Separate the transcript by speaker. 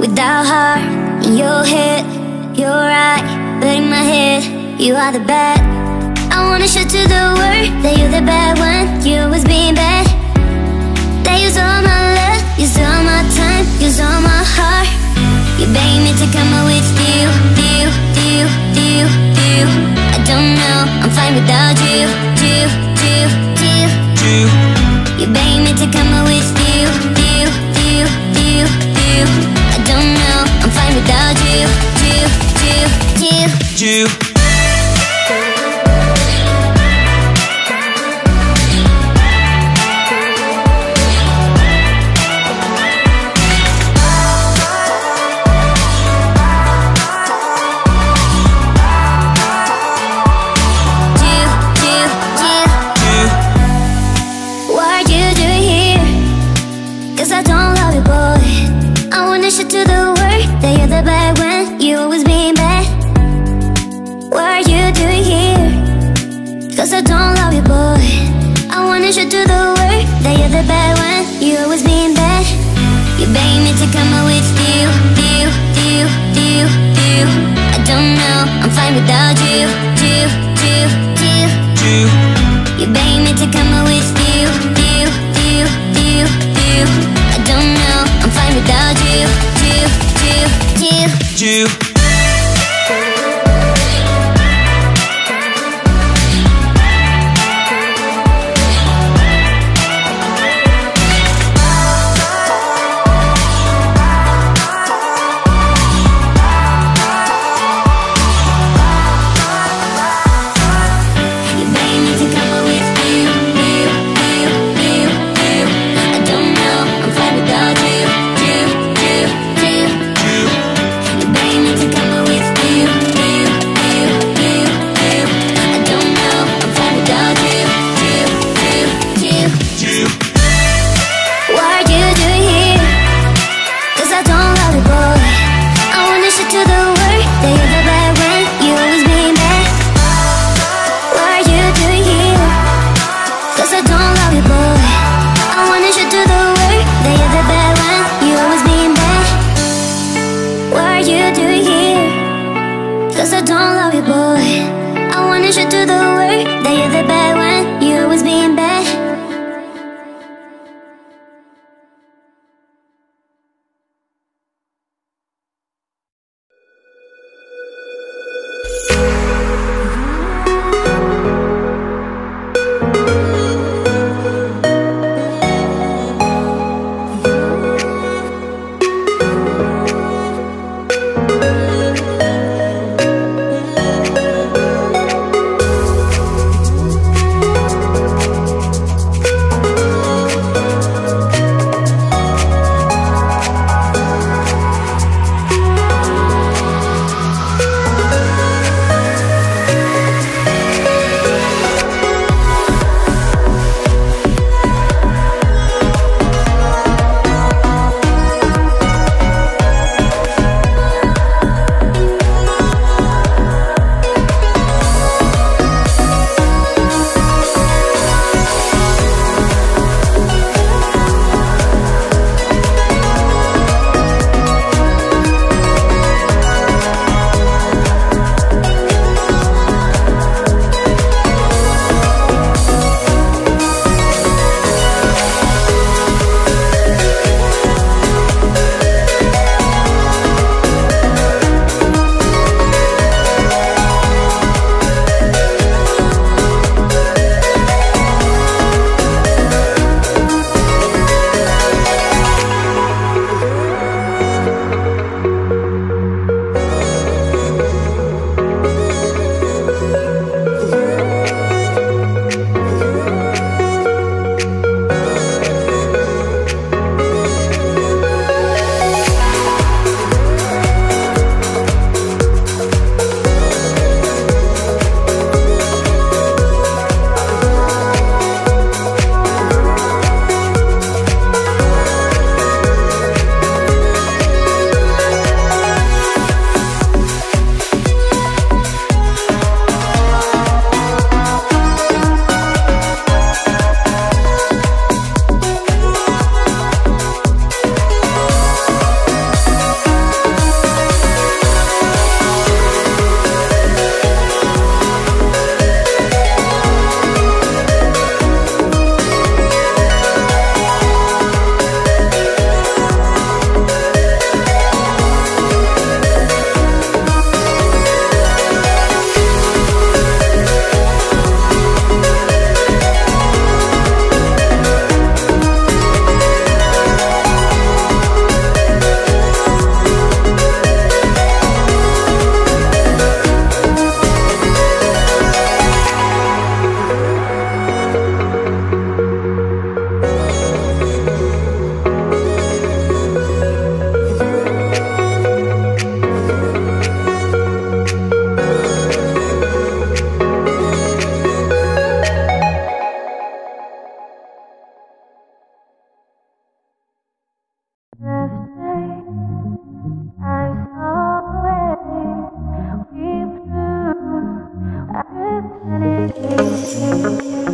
Speaker 1: without heart. In your head, you're right, but in my head, you are the bad. I wanna show to the world that you're the bad one. You always being bad. That use all my love, use all my time, use all my heart. You beg me to come out with you, you, you, you, you. I don't know, I'm fine without you, you, you, you.
Speaker 2: You,
Speaker 1: You beg me to come out with you, you, you, you, you. I don't know, I'm fine without you, you, you, you.
Speaker 2: you.
Speaker 1: Cause I don't love you, boy. I wanna the world that you're the bad one. You always being bad. What are you doing here? Cause I don't love you, boy. I wanna show to the world that you're the bad one. You always being bad. You beg me to come out with you, you, you, you, you. I don't know, I'm fine without you, you, you, you.
Speaker 2: you,
Speaker 1: You beg me to come out with you, you, you, you, you. I don't know, you, Música